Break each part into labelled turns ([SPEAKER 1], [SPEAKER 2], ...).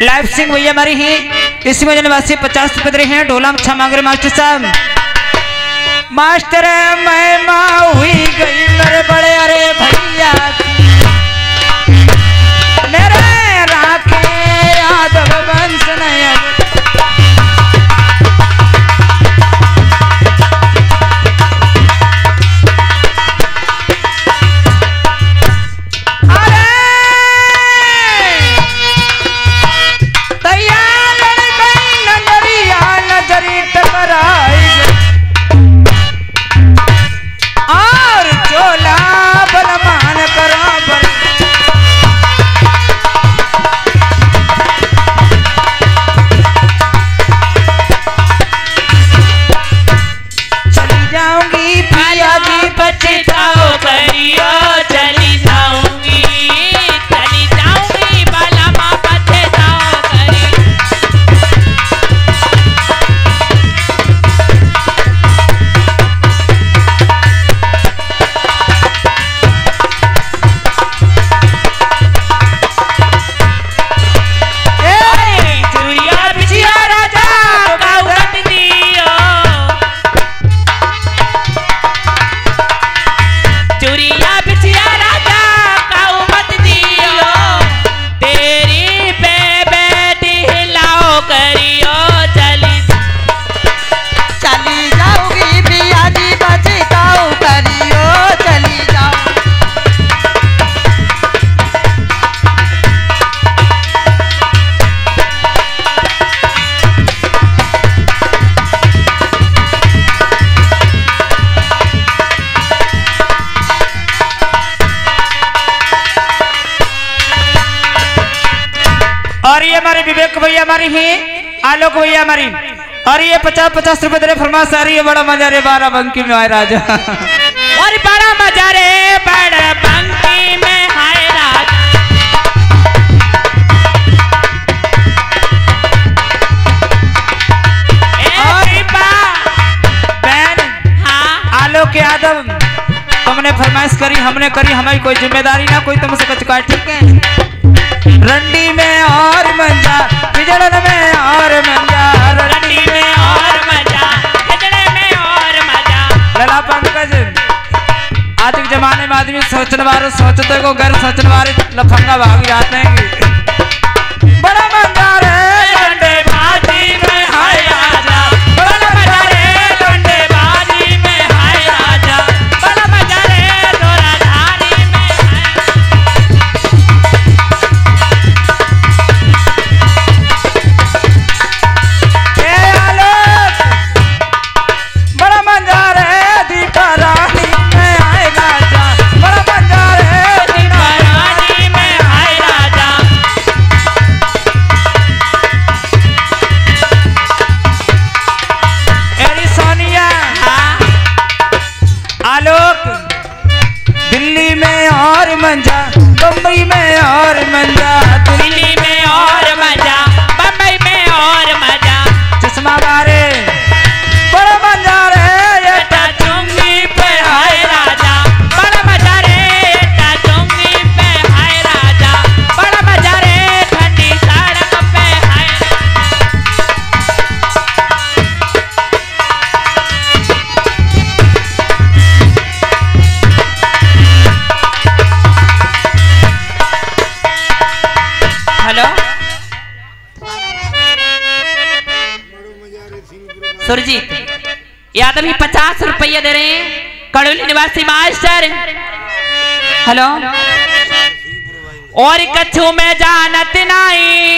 [SPEAKER 1] ये लाइव सिंह भैया हमारी ही। इसमें जनवासी पचास रुपए दे रहे हैं। ढोला रहे मास्टर साहब। मास्टर, मैं माँ हुई गई हमारे विवेक भैया हमारी ही आलोक भैया हमारी। और ये पचास पचास रुपए रहे फरमाश आ रही है बड़ा मज़ा रे बारह बंकी में आए राजा।
[SPEAKER 2] और बड़ा मज़ा रे बड़ पंक्ति में हाय राजा।
[SPEAKER 1] बहन
[SPEAKER 2] हाँ।
[SPEAKER 1] आलोक यादव तुमने फरमाइश करी हमने करी हमारी कोई ज़िम्मेदारी ना कोई तुमसे कुछ कहा ठीक है। रंडी में और मंजा बिजड़न में और मंजा।
[SPEAKER 2] रंडी में और मज़ा खजड़े में और मज़ा।
[SPEAKER 1] लला पंकज आज के जमाने में आदमी सोचने वाले सोचते को घर सोचने वाले लफंगा भाग जाते हैं।
[SPEAKER 2] हेलो? सुरजीत यादव भी पचास रुपया दे रहे हैं। कड़ोली निवासी मास्टर।
[SPEAKER 1] हेलो?
[SPEAKER 2] और कछु में जानत नहीं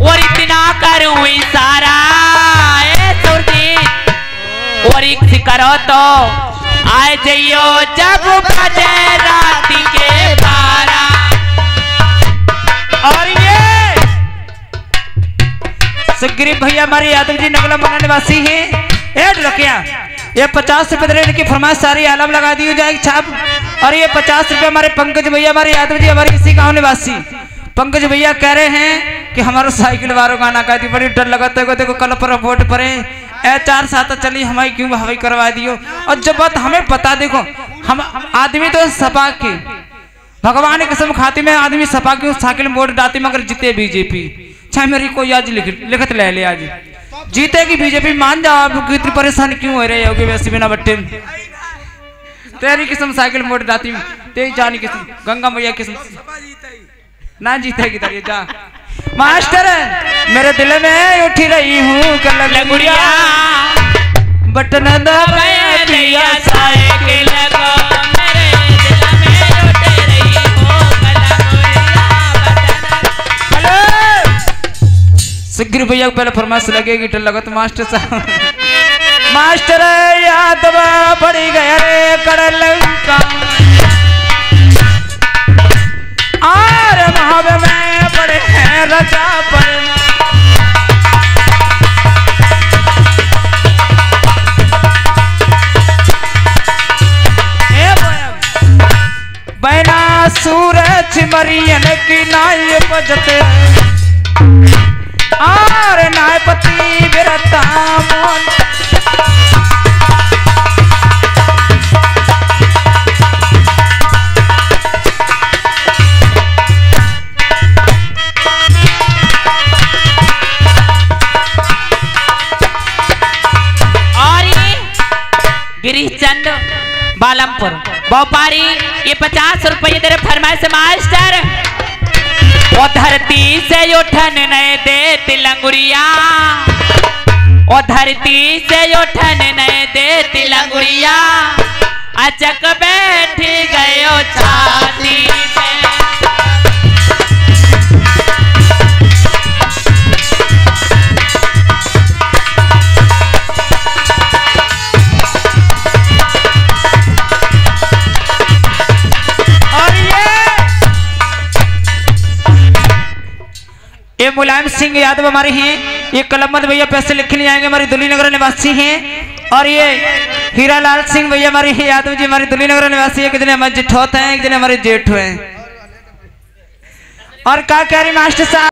[SPEAKER 2] और इतना करूँ इशारा सुरजीत, और करो तो आए जइयो जब बजे रात के
[SPEAKER 1] सुग्रीव भैया हमारे यादव जी नगला मना निवासी है। ए ढोलकिया ये पचास रुपए दे इनकी फरमाइश सारी आलम लगा दी जाएगी छाप। और ये पचास रुपए हमारे पंकज भैया, हमारे यादव जी, हमारे इसी गाँव निवासी। पंकज भैया कह रहे हैं कि हमारा साइकिल वालों गाना गा दी बड़ी डर लगाते को देखो कल पर वोट पड़े। ए, चार सात चली, हमारी क्यों हवाई करवा दियो? और जब बात हमें पता, देखो, हम आदमी तो सपा के। भगवान की कसम खाती, में आदमी सपा की साइकिल वोट डालती मगर जीते बीजेपी। मेरी कोई आज लिख लिखत ले ले आज जीतेगी बीजेपी मान जाओ आप इतनी परेशान क्यों हो रहे होगे वैसे बिना बट्टे? तेरी किस्म साइकिल वोट डालती तेरी जानी किस्म गंगा मैया किस्म। ना जीतेगी तेरी जा मास्टर मेरे दिल में उठी रही हूँ कल
[SPEAKER 2] लगुड़िया
[SPEAKER 1] बटन दबाया
[SPEAKER 2] साइकिल
[SPEAKER 1] सुग्रीव भैया को पहले फरमाइश लगेगी तो मास्टर साहब। मास्टर यादव पड़ी गया रे कर लंका। और में पड़े हैं रजा पर। बैना सूरज मरियन की नाय बजते नायपति
[SPEAKER 2] बालमपुर। व्यापारी ये पचास रुपये तेरे फरमाइश मास्टर। वो धरती से उठन नहीं दे तिलंगुरिया ओ धरती से उठन नहीं दे तिलंगुरिया अचक बैठ गयो छाती।
[SPEAKER 1] मुलायम सिंह यादव हमारे हैं। ये कलमत भैया पैसे लिख ले आएँगे, हमारे दुली नगर निवासी हैं। और ये हीरा लाल सिंह भैया हमारे हैं, यादव जी हमारे दुली नगर निवासी एक दिन हमारे जेठौत हैं, एक दिन हमारे जेठ हैं। और क्या कह रही मास्टर साहब?